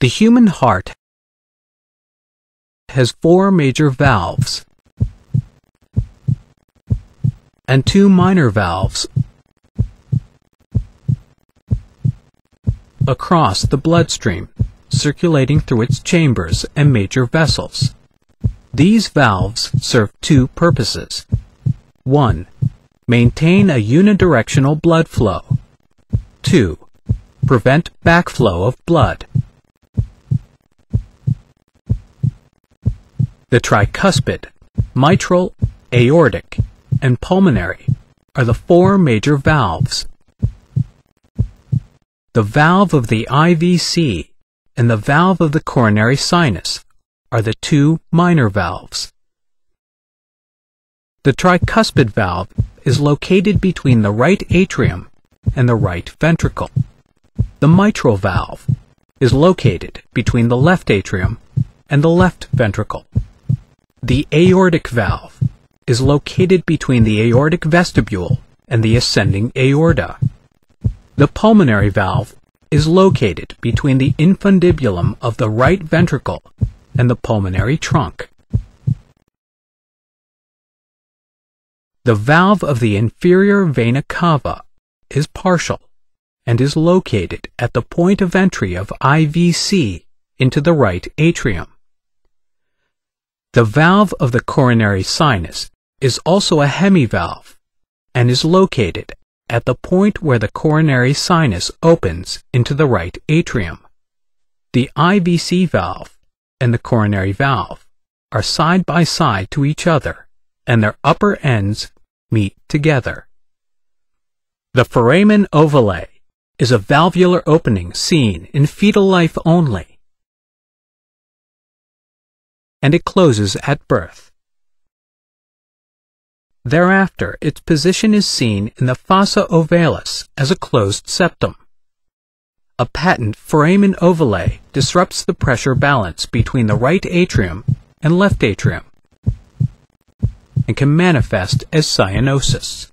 The human heart has four major valves and two minor valves across the bloodstream, circulating through its chambers and major vessels. These valves serve two purposes. 1. Maintain a unidirectional blood flow. 2. Prevent backflow of blood. The tricuspid, mitral, aortic, and pulmonary are the four major valves. The valve of the IVC and the valve of the coronary sinus are the two minor valves. The tricuspid valve is located between the right atrium and the right ventricle. The mitral valve is located between the left atrium and the left ventricle. The aortic valve is located between the aortic vestibule and the ascending aorta. The pulmonary valve is located between the infundibulum of the right ventricle and the pulmonary trunk. The valve of the inferior vena cava is partial and is located at the point of entry of IVC into the right atrium. The valve of the coronary sinus is also a hemivalve and is located at the point where the coronary sinus opens into the right atrium. The IVC valve and the coronary valve are side by side to each other and their upper ends meet together. The foramen ovale is a valvular opening seen in fetal life only, and it closes at birth. Thereafter, its position is seen in the fossa ovalis as a closed septum. A patent foramen ovale disrupts the pressure balance between the right atrium and left atrium and can manifest as cyanosis.